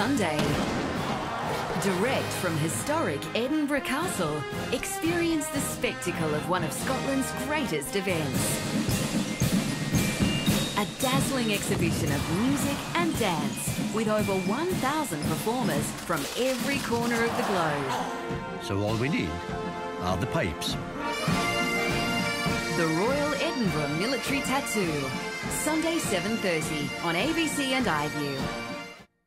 Sunday. Direct from historic Edinburgh Castle, experience the spectacle of one of Scotland's greatest events. A dazzling exhibition of music and dance with over 1,000 performers from every corner of the globe. So all we need are the pipes. The Royal Edinburgh Military Tattoo. Sunday 7.30 on ABC and iView.